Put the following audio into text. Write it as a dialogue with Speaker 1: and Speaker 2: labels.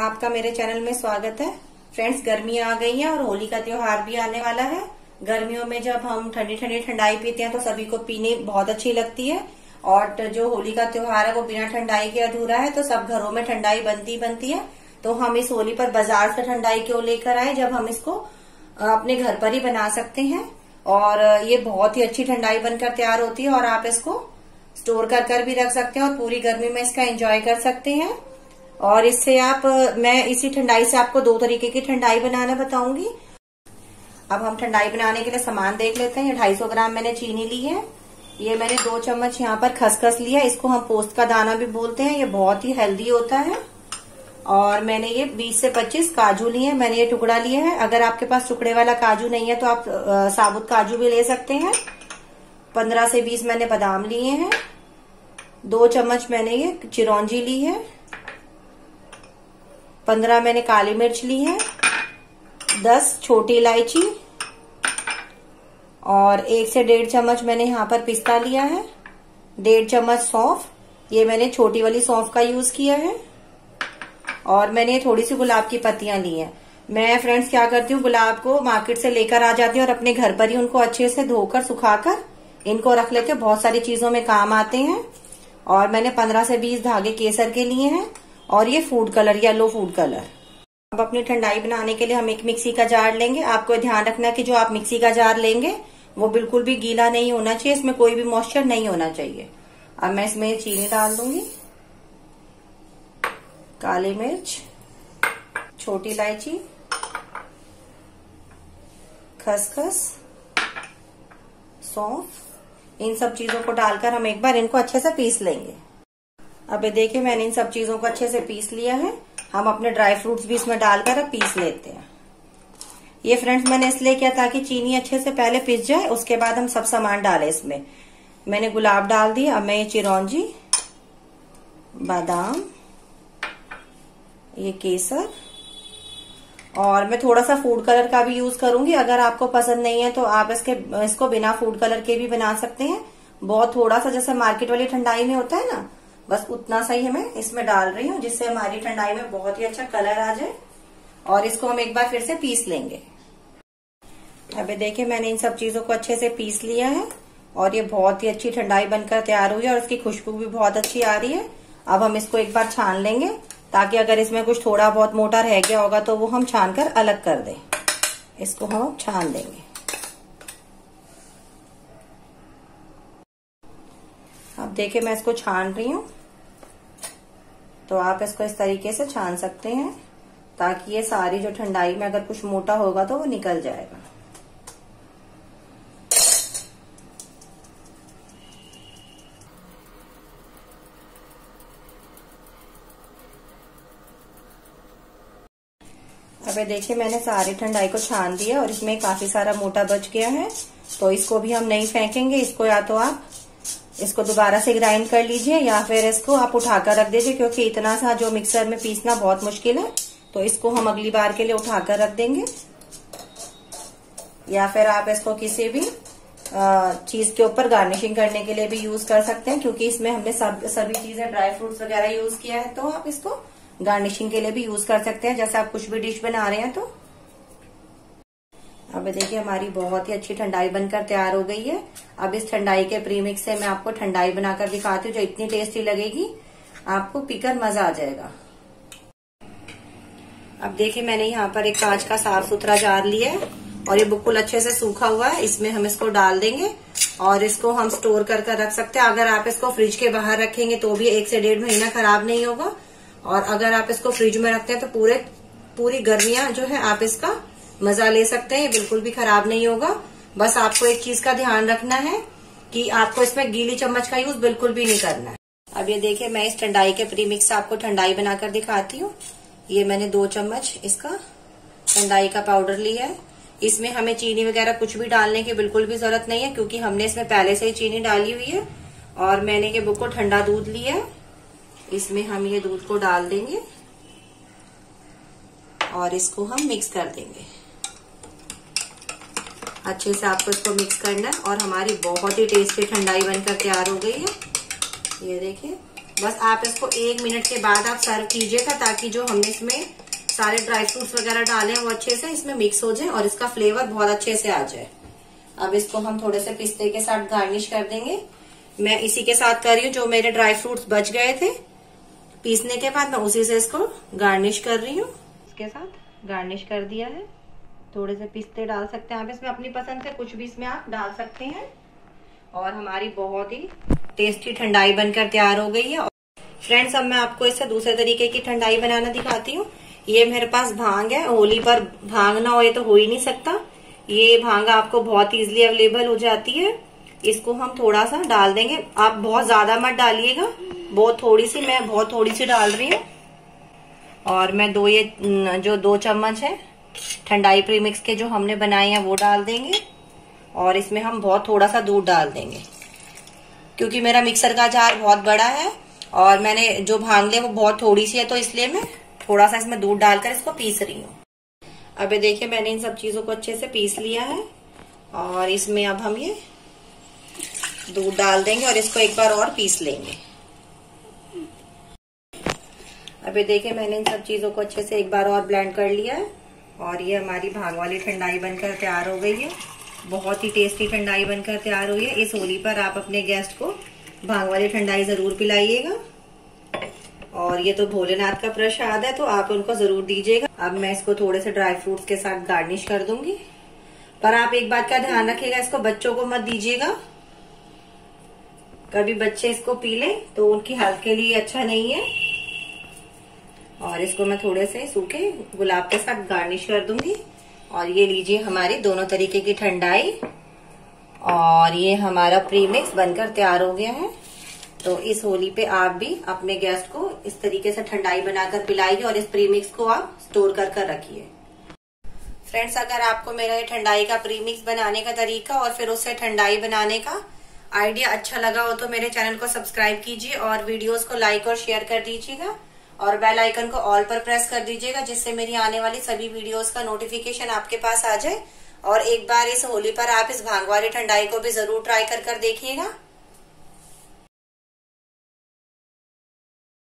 Speaker 1: आपका मेरे चैनल में स्वागत है। फ्रेंड्स, गर्मी आ गई है और होली का त्योहार भी आने वाला है। गर्मियों में जब हम ठंडी ठंडी ठंडाई पीते हैं तो सभी को पीने बहुत अच्छी लगती है। और जो होली का त्योहार है वो बिना ठंडाई के अधूरा है तो सब घरों में ठंडाई बनती बनती है। तो हम इस होली पर बाज़ार से ठंडाई क्यों लेकर आए, जब हम इसको अपने घर पर ही बना सकते हैं। और ये बहुत ही अच्छी ठंडाई बनकर तैयार होती है और आप इसको स्टोर कर कर भी रख सकते हैं और पूरी गर्मी में इसका एंजॉय कर सकते हैं। और इससे आप, मैं इसी ठंडाई से आपको दो तरीके की ठंडाई बनाना बताऊँगी। अब हम ठंडाई बनाने के लिए सामान देख लेते हैं। ढाई सौ ग्राम मैंने चीनी ली है। ये मैंने दो चम्मच यहाँ पर खसखस लिया इसको हम पोस्त का दाना भी बोलते हैं। ये बहुत ही हेल्दी होता है। और मैंने ये 20 से 25 काजू लिए मैंने ये टुकड़ा लिया है। अगर आपके पास टुकड़े वाला काजू नहीं है तो आप साबुत काजू भी ले सकते हैं। 15 से 20 मैंने बादाम लिए हैं। दो चम्मच मैंने ये चिरौंजी ली है। पंद्रह मैंने काली मिर्च ली है, दस छोटी इलायची, और एक से डेढ़ चम्मच मैंने यहाँ पर पिस्ता लिया है, डेढ़ चम्मच सौंफ, ये मैंने छोटी वाली सौंफ का यूज़ किया है, और मैंने थोड़ी सी गुलाब की पत्तियाँ ली हैं। मैं फ्रेंड्स क्या करती हूँ, गुलाब को मार्केट से लेकर आ जाती हूँ और अपने घर पर ही उनको अच्छे से धोकर, सुखाकर, इनको रख लेते हैं। बहुत सारी चीज़ों में काम आते हैं, और मैंने पंद्रह से बीस धागे केसर के लिए हैं। और ये food colour yellow food colour अब अपनी ठंडाई बनाने के लिए हम एक मिक्सी का जार लेंगे। आपको ध्यान रखना कि जो आप मिक्सी का जार लेंगे, वो बिल्कुल भी गीला नहीं होना चाहिए। इसमें कोई भी मॉइस्चर नहीं होना चाहिए। अब मैं इसमें चीनी डाल दूँगी। काली मिर्च, छोटी इलायची, खसखस, सौंफ, इन सब चीज़ों को डालकर हम एक बार इनको अच्छे से पीस लेंगे। अब देखिए मैंने इन सब चीज़ों को अच्छे से पीस लिया है। हम अपने ड्राई फ्रूट्स भी इसमें डालकर अब पीस लेते हैं। ये फ्रेंड्स, मैंने इसलिए किया ताकि चीनी अच्छे से पहले पिस जाए, उसके बाद हम सब सामान डालें इसमें। मैंने गुलाब डाल दिया। अब मैं ये चिरौंजी, बादाम, ये केसर, और मैं थोड़ा सा फ़ूड कलर का भी यूज़ करूँगी। अगर आपको पसंद नहीं है तो आप इसके, इसको बिना फ़ूड कलर के भी बना सकते हैं। बहुत थोड़ा सा, जैसे मार्केट वाली ठंडाई में होता है ना बस उतना सा ही मैं इसमें डाल रही हूँ, जिससे हमारी ठंडाई में बहुत ही अच्छा कलर आ जाए और इसको हम एक बार फिर से पीस लेंगे। अभी देखिए, मैंने इन सब चीज़ों को अच्छे से पीस लिया है और ये बहुत ही अच्छी ठंडाई बनकर तैयार हुई है और इसकी खुशबू भी बहुत अच्छी आ रही है। अब हम इसको एक बार छान लेंगे, ताकि अगर इसमें कुछ थोड़ा बहुत मोटा रह गया होगा तो वो हम छान कर अलग कर दें। इसको हम छान देंगे अब देखिए, मैं इसको छान रही हूँ। तो आप इसको इस तरीके से छान सकते हैं ताकि ये सारी जो ठंडाई में अगर कुछ मोटा होगा तो वो निकल जाएगा। अबे देखिए, मैंने सारी ठंडाई को छान दिया और इसमें काफ़ी सारा मोटा बच गया है तो इसको भी हम नहीं फेंकेंगे, इसको या तो आप इसको दोबारा से ग्राइंड कर लीजिए या फिर इसको आप उठाकर रख दीजिए, क्योंकि इतना सा जो मिक्सर में पीसना बहुत मुश्किल है। तो इसको हम अगली बार के लिए उठाकर रख देंगे। या फिर आप इसको किसी भी चीज़ के ऊपर गार्निशिंग करने के लिए भी यूज़ कर सकते हैं, क्योंकि इसमें हमने सब, सभी चीज़ें ड्राई फ्रूट्स वगैरह यूज़ किया है तो आप इसको गार्निशिंग के लिए भी यूज़ कर सकते हैं। जैसे आप कुछ भी डिश बना रहे हैं तो अब देखिए, हमारी बहुत ही अच्छी ठंडाई बनकर तैयार हो गई है। अब इस ठंडाई के प्रीमिक्स से मैं आपको ठंडाई बनाकर दिखाती हूँ, जो इतनी टेस्टी लगेगी। आपको पीकर मज़ा आ जाएगा। अब देखिए, मैंने यहाँ पर एक कांच का साफ़ सुथरा जार लिया है और ये बिल्कुल अच्छे से सूखा हुआ है। इसमें हम इसको डाल देंगे और इसको हम स्टोर कर कर रख सकते हैं। अगर आप इसको फ्रिज के बाहर रखेंगे तो भी एक से डेढ़ महीना खराब नहीं होगा। और अगर आप इसको फ्रिज में रखते हैं तो पूरे, पूरी गर्मियाँ जो है आप इसका मज़ा ले सकते हैं ये बिल्कुल भी खराब नहीं होगा। बस आपको एक चीज़ का ध्यान रखना है कि आपको इसमें गीली चम्मच का यूज़ बिल्कुल भी नहीं करना है। अब ये देखिए, मैं इस ठंडाई के प्रीमिक्स आपको ठंडाई बनाकर दिखाती हूँ। ये मैंने दो चम्मच इसका ठंडाई का पाउडर लिया है। इसमें हमें चीनी वगैरह कुछ भी डालने की बिल्कुल भी ज़रूरत नहीं है, क्योंकि हमने इसमें पहले से ही चीनी डाली हुई है और मैंने ये बुक को ठंडा दूध लिया है। इसमें हम ये दूध को डाल देंगे और इसको हम मिक्स कर देंगे। अच्छे से आपको इसको मिक्स करना है और हमारी बहुत ही टेस्टी ठंडाई बनकर तैयार हो गई है। ये देखिए, बस आप इसको एक मिनट के बाद आप सर्व कीजिएगा ताकि जो हमने इसमें सारे ड्राई फ्रूट्स वगैरह डाले हैं वो अच्छे से इसमें मिक्स हो जाए और इसका फ्लेवर बहुत अच्छे से आ जाए। अब इसको हम थोड़े से पिस्ते के साथ गार्निश कर देंगे। मैं इसी के साथ कर रही हूँ जो मेरे ड्राई फ्रूट्स बच गए थे। पीसने के बाद मैं उसी से इसको गार्निश कर रही हूँ। इसके साथ गार्निश कर दिया है। थोड़े से पिस्ते डाल सकते हैं। आप इसमें अपनी पसंद से कुछ भी इसमें आप डाल सकते हैं। और हमारी बहुत ही टेस्टी ठंडाई बनकर तैयार हो गई है। फ्रेंड्स अब मैं आपको इससे दूसरे तरीके की ठंडाई बनाना दिखाती हूँ। ये मेरे पास भाँग है। होली पर भाँग ना हो ये तो हो ही नहीं सकता। ये भाँग आपको बहुत इजीली अवेलेबल हो जाती है। इसको हम थोड़ा सा डाल देंगे। आप बहुत ज़्यादा मत डालिएगा। बहुत थोड़ी सी, मैं बहुत थोड़ी सी डाल रही हूँ। और मैं दो ये जो दो चम्मच है ठंडाई प्रीमिक्स के जो हमने बनाए हैं, वो डाल देंगे। और इसमें हम बहुत थोड़ा सा दूध डाल देंगे। क्योंकि मेरा मिक्सर का जार बहुत बड़ा है, और मैंने जो भाँग लिया वो बहुत थोड़ी सी है तो इसलिए मैं थोड़ा सा इसमें दूध डालकर इसको पीस रही हूँ। अभी देखिए, मैंने इन सब चीज़ों को अच्छे से पीस लिया है। और इसमें अब हम ये दूध डाल देंगे और इसको एक बार और पीस लेंगे। अभी देखिए, मैंने इन सब चीज़ों को अच्छे से एक बार और ब्लेंड कर लिया है। और ये हमारी भाग वाली ठंडाई बनकर तैयार हो गई है। बहुत ही टेस्टी ठंडाई बनकर तैयार हुई है। इस होली पर आप अपने गेस्ट को भाग वाली ठंडाई ज़रूर पिलाइएगा। और ये तो भोलेनाथ का प्रसाद है तो आप उनको ज़रूर दीजिएगा। अब मैं इसको थोड़े से ड्राई फ्रूट्स के साथ गार्निश कर दूँगी। पर आप एक बात का ध्यान रखिएगा, इसको बच्चों को मत दीजिएगा। कभी बच्चे इसको पी लें तो उनकी हेल्थ के लिए अच्छा नहीं है। और इसको मैं थोड़े से सूखे गुलाब के साथ गार्निश कर दूँगी। और ये लीजिए हमारी दोनों तरीके की ठंडाई। और ये हमारा प्रीमिक्स बनकर तैयार हो गया है। तो इस होली पे आप भी अपने गेस्ट को इस तरीके से ठंडाई बनाकर पिलाइए और इस प्रीमिक्स को आप स्टोर कर कर रखिए। फ्रेंड्स अगर आपको मेरा ये ठंडाई का प्रीमिक्स बनाने का तरीका और फिर उससे ठंडाई बनाने का आइडिया अच्छा लगा हो तो मेरे चैनल को सब्सक्राइब कीजिए और वीडियोस को लाइक और शेयर कर दीजिएगा। और बेल आइकन को ऑल पर प्रेस कर दीजिएगा, जिससे मेरी आने वाली सभी वीडियोस का नोटिफिकेशन आपके पास आ जाए। और एक बार इस होली पर आप इस भाँग वाली ठंडाई को भी ज़रूर ट्राई कर कर देखिएगा।